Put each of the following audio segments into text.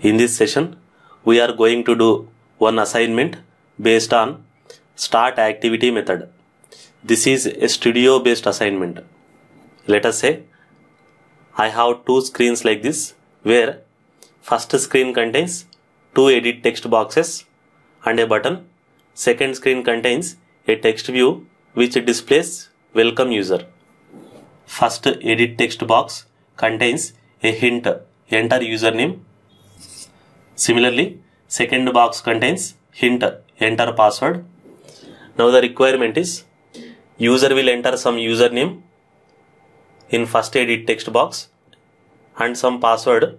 In this session, we are going to do one assignment based on start activity method. This is a studio based assignment. Let us say I have two screens like this where first screen contains two edit text boxes and a button. Second screen contains a text view which displays welcome user. First edit text box contains a hint enter username. Similarly, second box contains hint enter password. Now the requirement is user will enter some username in first edit text box and some password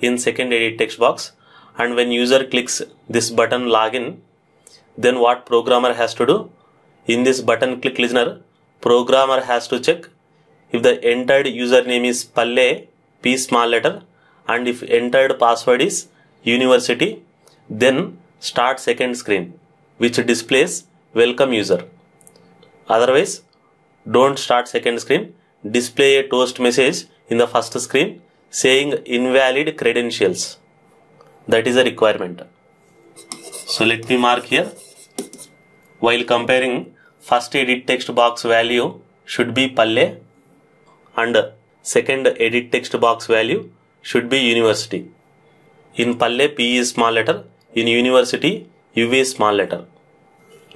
in second edit text box and when user clicks this button login then what programmer has to do in this button click listener programmer has to check if the entered username is palle p small letter and if entered password is university then start second screen which displays welcome user. Otherwise don't start second screen. Display a toast message in the first screen saying invalid credentials. That is a requirement. So let me mark here. While comparing first edit text box value should be palle and second edit text box value should be university in palle p is small letter. In university u is small letter.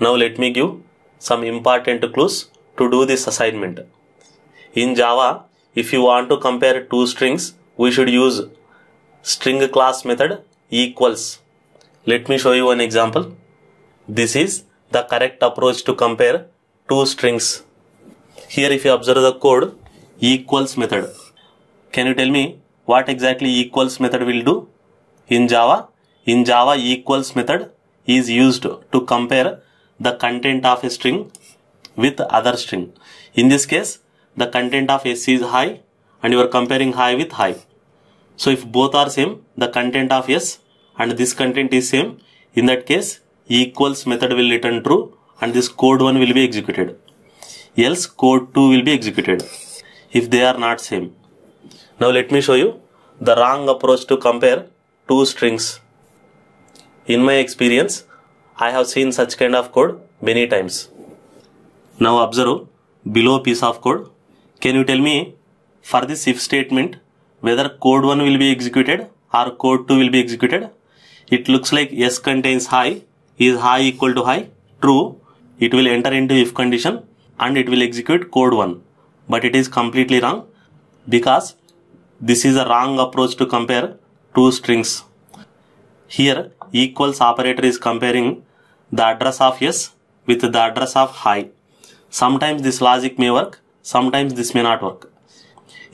Now let me give some important clues to do this assignment. In java if you want to compare two strings we should use string class method equals. Let me show you an example. This is the correct approach to compare two strings. Here if you observe the code equals method. Can you tell me what exactly equals method will do in java in java equals method is used to compare the content of a string with other string. In this case the content of s is high and you are comparing high with high. So if both are same the content of s and this content is same in that case equals method will return true and this code 1 will be executed. Else code 2 will be executed if they are not same. Now let me show you the wrong approach to compare two strings. In my experience i have seen such kind of code many times. Now observe below piece of code. Can you tell me for this if statement whether code 1 will be executed or code 2 will be executed? It looks like s contains high is high equal to high. True it will enter into if condition and it will execute code 1 but it is completely wrong because this is a wrong approach to compare two strings. Here equals operator is comparing the address of s with the address of high sometimes this logic may work sometimes this may not work.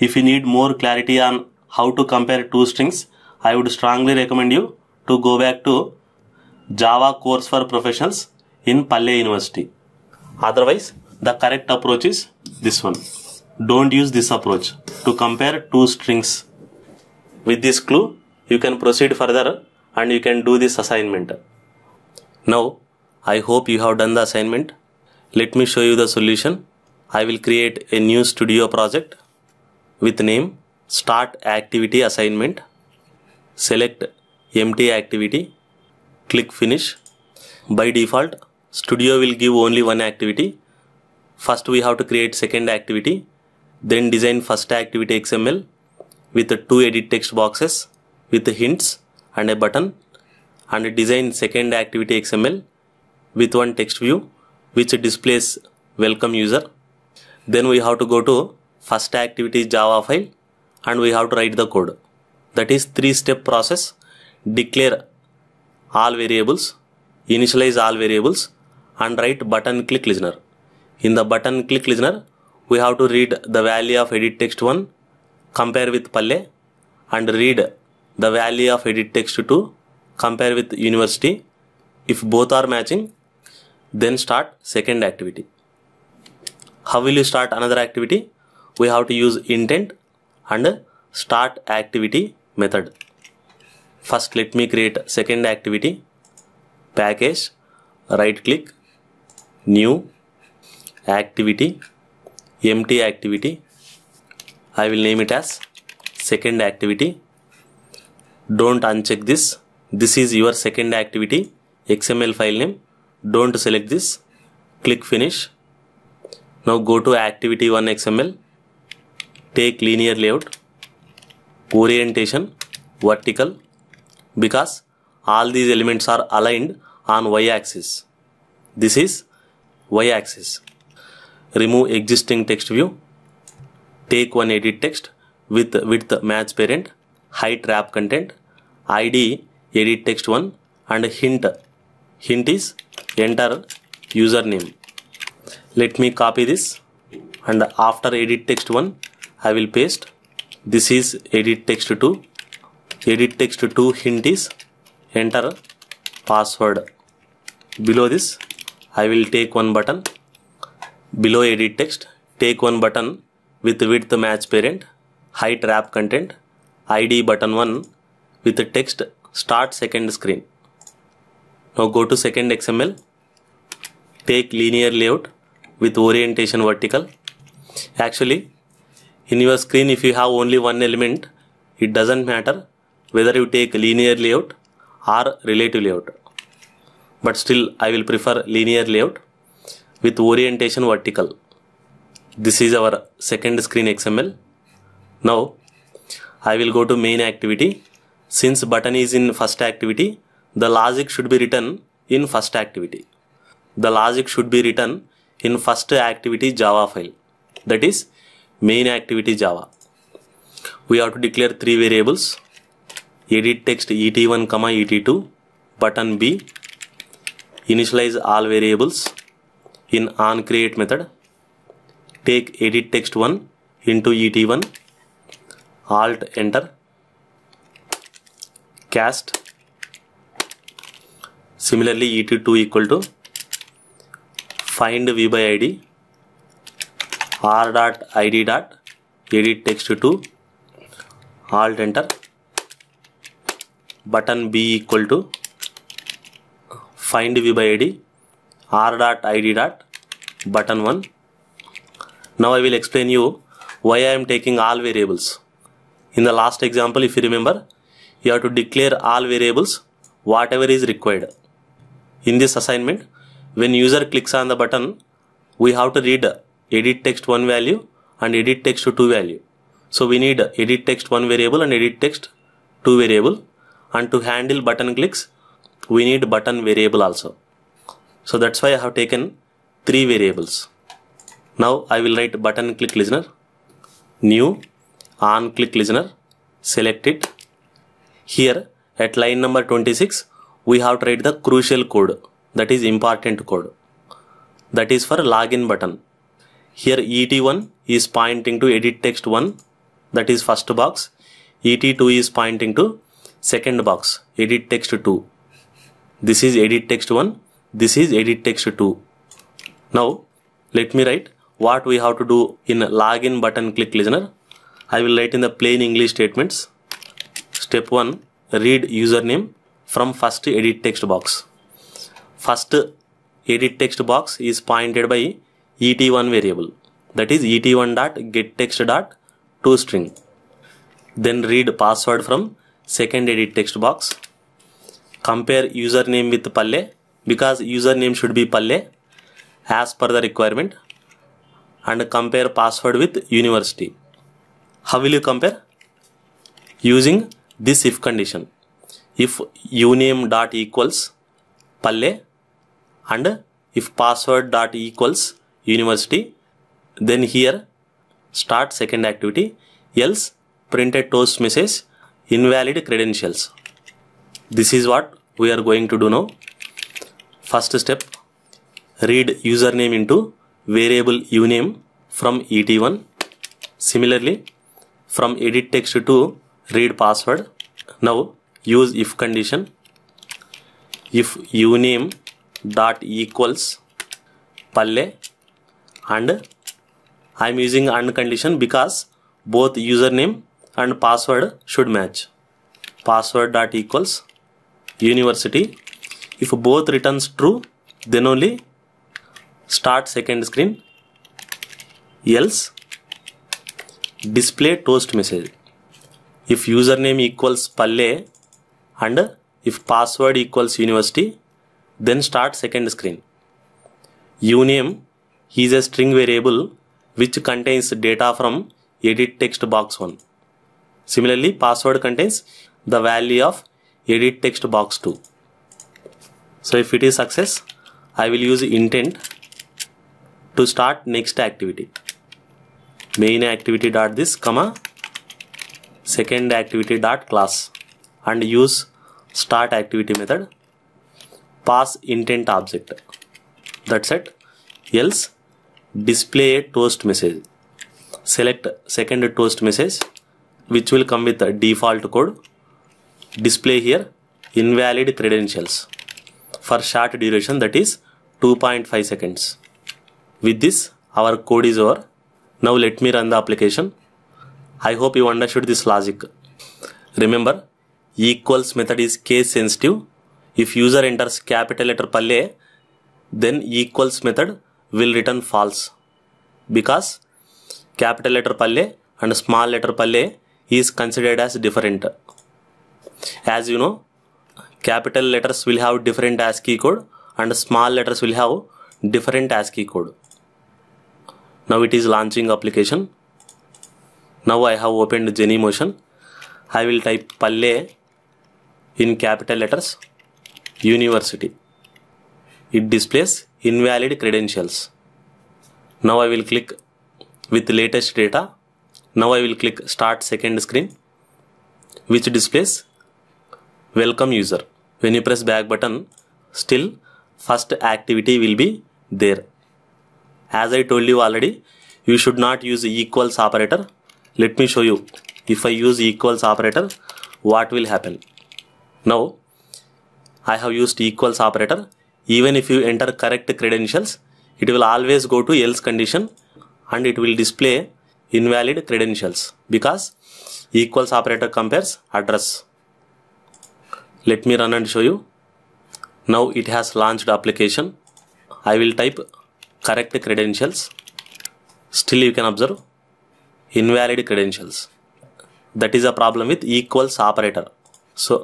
If you need more clarity on how to compare two strings i would strongly recommend you to go back to java course for professionals in palle university. Otherwise the correct approach is this one. Don't use this approach to compare two strings. With this clue you can proceed further and you can do this assignment. Now i hope you have done the assignment. Let me show you the solution. I will create a new studio project with name start activity assignment. Select empty activity. Click finish. By default studio will give only one activity. First we have to create second activity. Then design first activity xml with two edit text boxes with hints and a button and design second activity xml with one text view which displays welcome user. Then we have to go to first activity java file and we have to write the code. That is three step process. Declare all variables initialize all variables and write button click listener. In the button click listener we have to read the value of edit text 1 compare with palle and read the value of edit text to compare with university. If both are matching then start second activity. How will you start another activity? We have to use intent and start activity method. First let me create second activity. Package right click new activity empty activity. I will name it as second activity don't uncheck this. This is your second activity. Xml file name. Don't select this. Click finish. Now go to activity 1 xml take linear layout. Orientation. Vertical. Because all these elements are aligned on y axis this is y axis remove existing text view. Take one edit text with width match parent height wrap content id edit text 1 and hint. Hint is enter username. Let me copy this and after edit text 1 i will paste. This is edit text 2 edit text 2 hint is enter password. Below this i will take one button. Below edit text take one button with width match parent height wrap content id button 1 with the text start second screen. Now go to second xml take linear layout with orientation vertical. Actually in your screen if you have only one element it doesn't matter whether you take linear layout or relative layout. But still I will prefer linear layout with orientation vertical. This is our second screen XML now I will go to main activity. Since button is in first activity the logic should be written in first activity. The logic should be written in first activity java file. That is main activity java. We have to declare three variables. Edit text et1 comma et2 button b. Initialize all variables in on create method. Take edit text 1 into et1 alt enter cast similarly et2 equal to find v by id r dot id dot edit text 2 alt enter button b equal to find v by id r dot id dot button 1 now i will explain you why i am taking all variables in the last example if you remember you have to declare all variables whatever is required. In this assignment when user clicks on the button we have to read edit text 1 value and edit text 2 value. So we need edit text 1 variable and edit text 2 variable. And to handle button clicks we need button variable also. So that's why I have taken three variables. Now I will write button click listener new on click listener select it. Here at line number 26 we have to write the crucial code. That is important code. That is for login button. Here et1 is pointing to edit text 1 that is first box. Et2 is pointing to second box. Edit text 2 this is edit text 1 this is edit text 2 now let me write what we have to do in login button click listener i will write in the plain english statements. Step 1 read username from first edit text box. First edit text box is pointed by et1 variable. That is et1 dot get text dot to string. Then read password from second edit text box. Compare username with palle because username should be palle as per the requirement. And compare password with university how will you compare? Using this if condition. If uname dot equals palle and if password dot equals university then here start second activity. Else printed toast message invalid credentials. This is what we are going to do now. First step read username into variable uname from et1 similarly from edit text to read password. Now use if condition. If uname dot equals palle and I am using and condition because both username and password should match. Password dot equals university. If both returns true then only start second screen. Else display toast message. If username equals palle and if password equals university then start second screen. Uname is a string variable which contains data from edit text box 1 similarly password contains the value of edit text box 2 so if it is success i will use intent to start next activity main activity dot this comma second activity dot class and use start activity method pass intent object. That's it. Else display a toast message. Select second toast message which will come with the default code. Display here invalid credentials. For short duration that is 2.5 seconds. With this our code is over now let me run the application. I hope you understood this logic. Remember equals method is case sensitive. If user enters capital letter palle then equals method will return false. Because capital letter palle and small letter palle is considered as different. As you know capital letters will have different ASCII code and small letters will have different ASCII code now it is launching application now I have opened Genymotion I will type Palle in capital letters university it displays invalid credentials now I will click with latest data now I will click start second screen which displays welcome user when you press back button still first activity will be there as I told you already you should not use equals operator. Let me show you. If I use equals operator what will happen? Now I have used equals operator. Even if you enter correct credentials it will always go to else condition and it will display invalid credentials because equals operator compares address. Let me run and show you. Now it has launched application. I will type correct credentials still you can observe invalid credentials that is a problem with equals operator so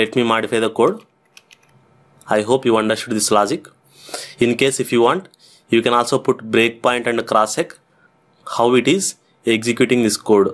let me modify the code I hope you understood this logic in case if you want you can also put breakpoint and cross check how it is executing this code